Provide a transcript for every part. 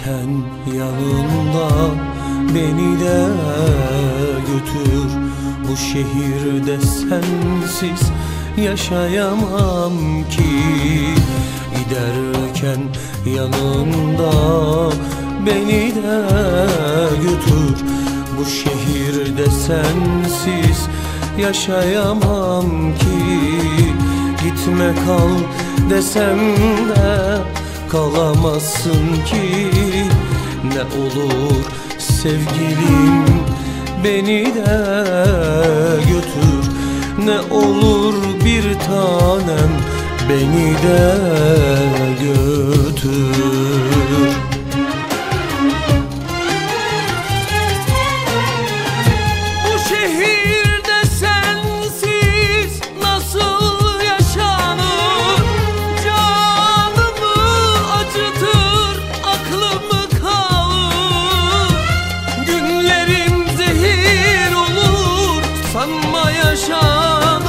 Giderken yanında beni de götür. Bu şehirde sensiz yaşayamam ki. Giderken yanında beni de götür. Bu şehirde sensiz yaşayamam ki. Gitme kal desem de kalamazsın ki. Ne olur sevgilim beni de götür. Ne olur bir tanem beni de götür sanma yaşanır.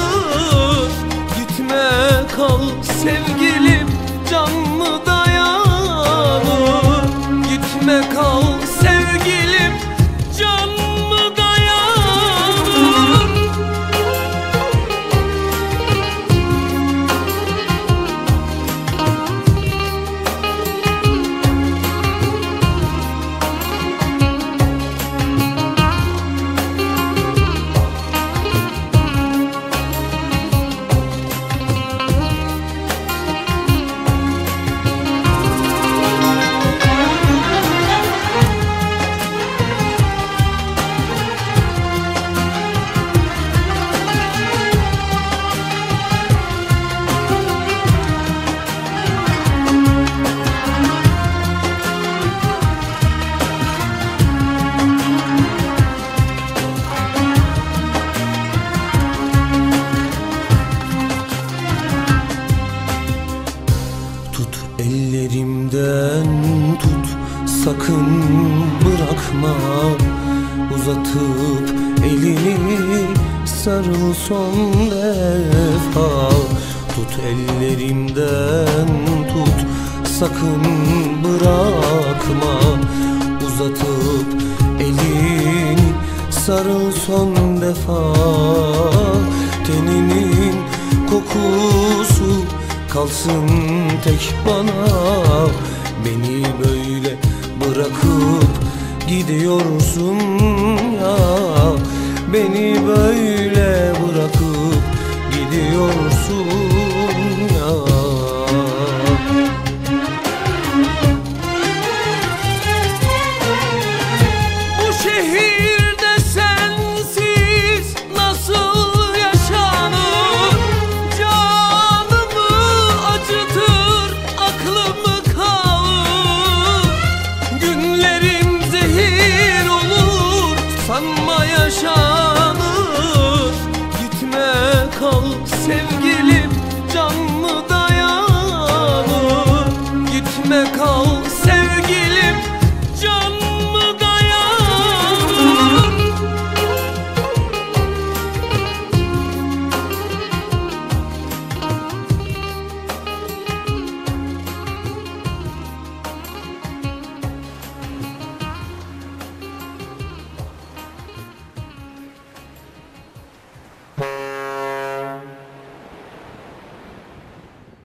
Gitme kal sevgilim, can mı dayanır? Gitme kal sevgilim, ellerimden tut sakın bırakma. Uzatıp elini sarıl son defa. Tut ellerimden tut sakın bırakma. Uzatıp elini sarıl son defa. Teninin kokusu kalsın tek bana. Beni böyle bırakıp gidiyorsun ya. Beni böyle bırakıp gidiyorsun Sanma yaşanır Gitme kal sevgilim Can mı dayanır? Gitme kal